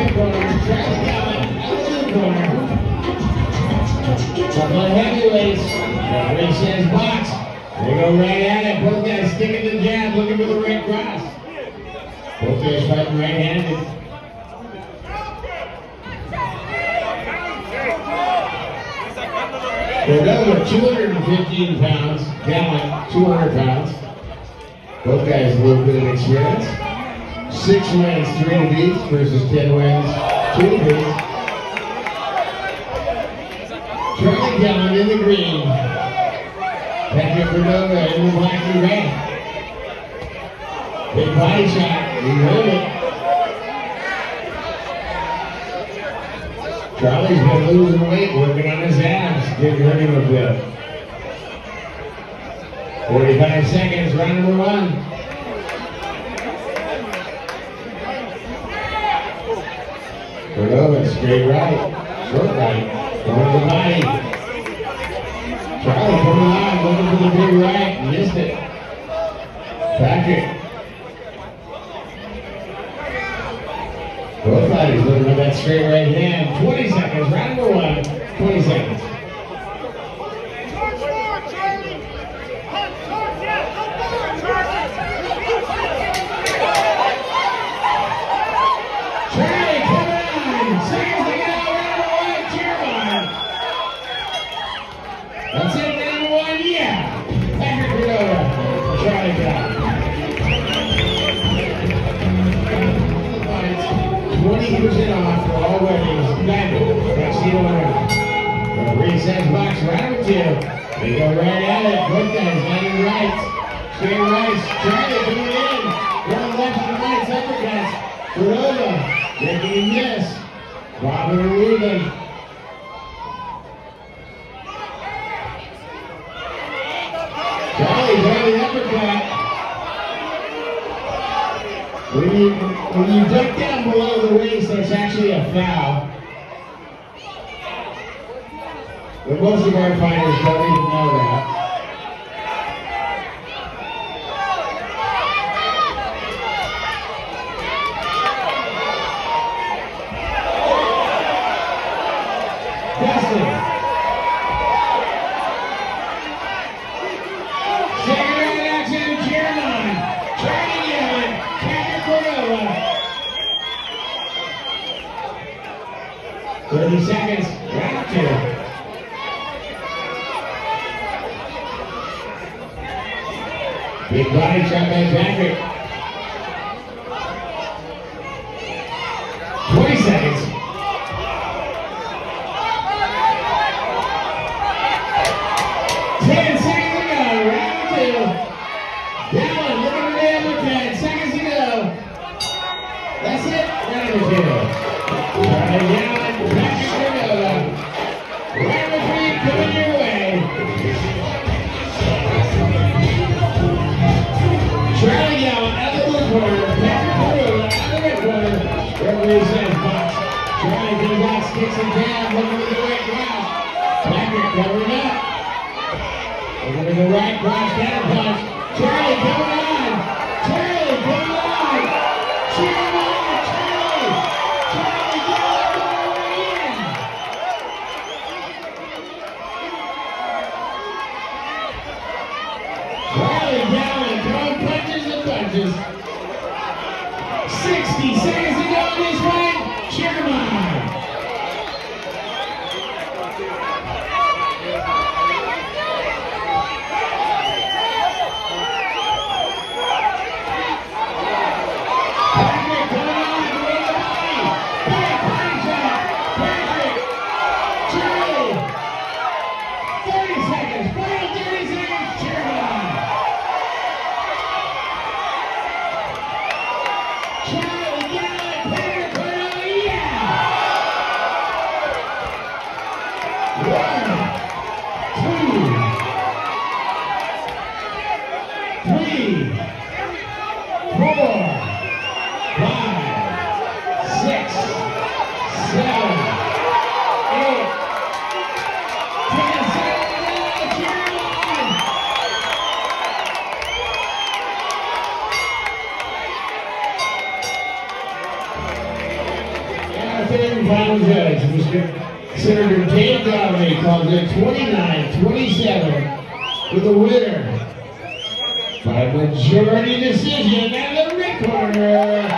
Couple of heavyweights. Referee says box. They go right at it. Both guys sticking the jab, looking for the right cross. Both guys fighting right-handed. Cordova, 215 pounds. Gallant, 200 pounds. Both guys a little bit of experience. Six wins, three defeats versus 10 wins, two defeats. Charlie Gallant in the green. Patrick Cordova in the black and red. Big body shot. You heard it. Charlie's been losing weight, working on his abs, getting rid of a bit. 45 seconds, round number one. Cordova, straight right, short right, going to the body. Charlie coming on, looking for the big right, missed it. Patrick. Both bodies looking at that straight right hand. 20 seconds, round number one, 20 seconds. Twenty percent off for all weddings. Diamond, Casino Arena. Referee says box round two. They go right at it. Both guys landing right. Straight right. Charlie coming in. Going left and right. Uppercuts. Cordova making a miss. Bobbing and weaving. Charlie going the uppercut. When you, when you duck down below the waist, that's actually a foul. But most of our fighters don't even know that. Dustin. Second round action, Jeremiah. Charlie Gallant, Patrick Cordova. 30 seconds, round two. Big body shot by Patrick. 20 seconds. Ten seconds to go, round two. The uppercut, seconds to go. That's it, round two. Coming your way. Charlie Gallant out the corner, Patrick the. Charlie goes sticks and jab, looking for the right cross. Patrick covering up. Over to the right, cross counter punch. Charlie Charlie Gallant throwing punches and punches. 60 seconds three, four, five, six, seven, eight. Ten seconds, final judge, Mr. Senator Dave Dowdy calls it 29-27 with the winner by majority decision at the Patrick